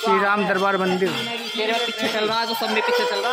श्री राम दरबार मंदिर। मेरे पीछे चल रहा है तो सब में पीछे चल रहा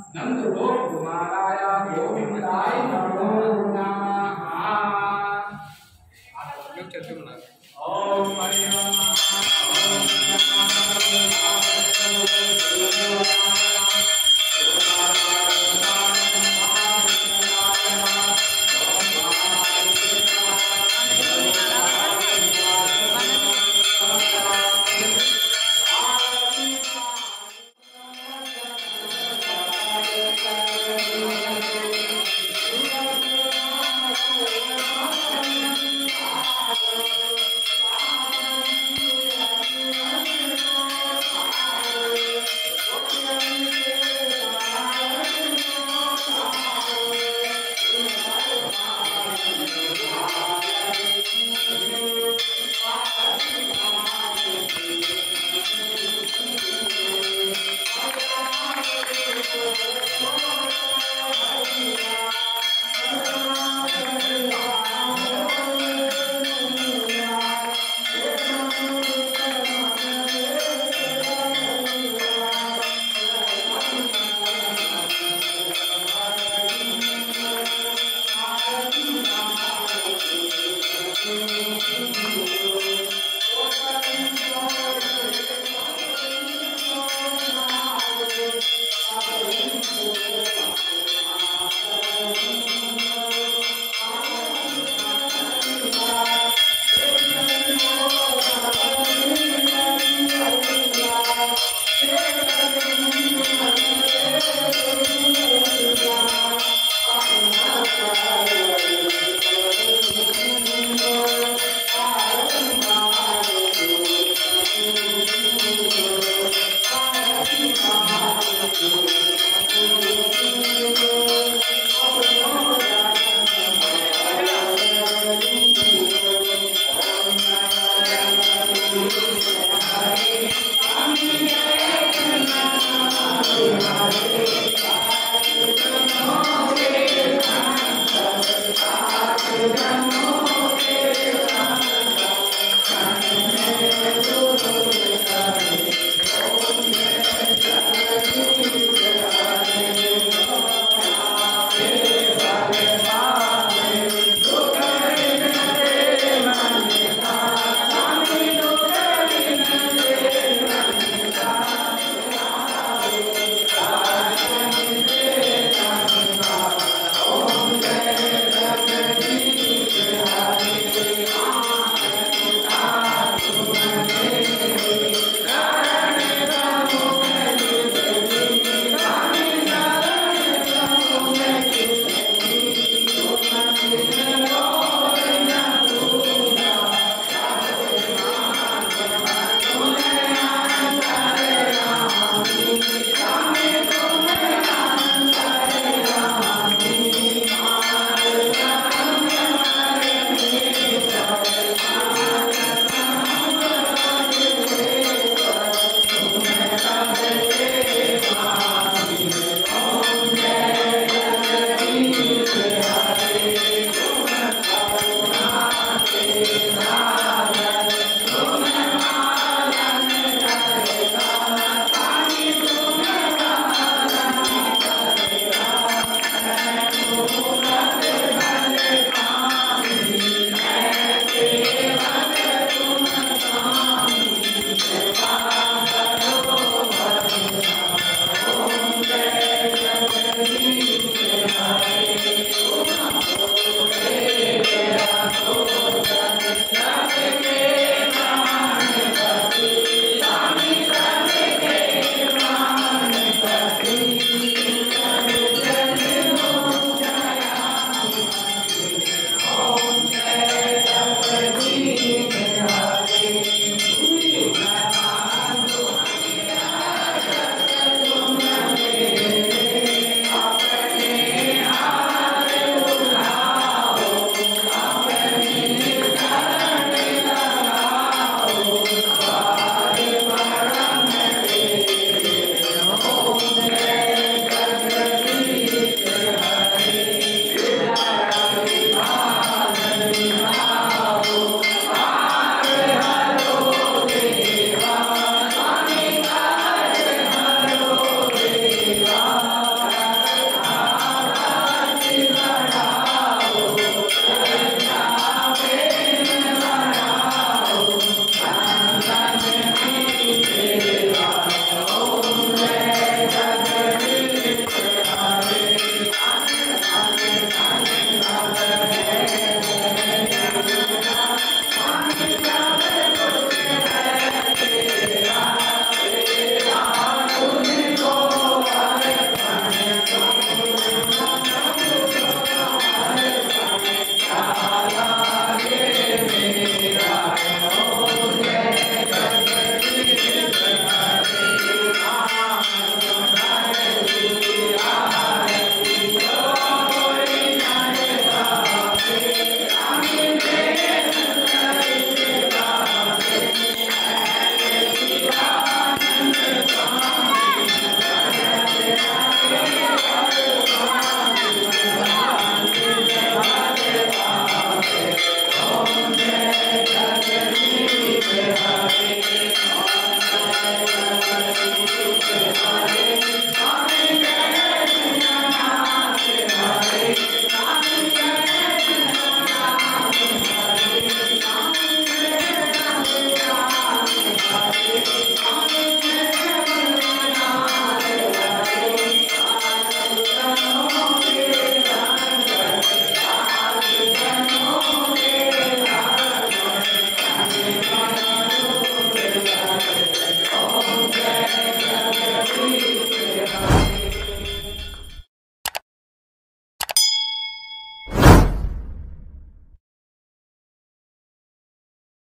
ನಂದು ಲೋಕ ಮಾಲಾಯ ಗೋವಿಂದಾಯ ನಮಃ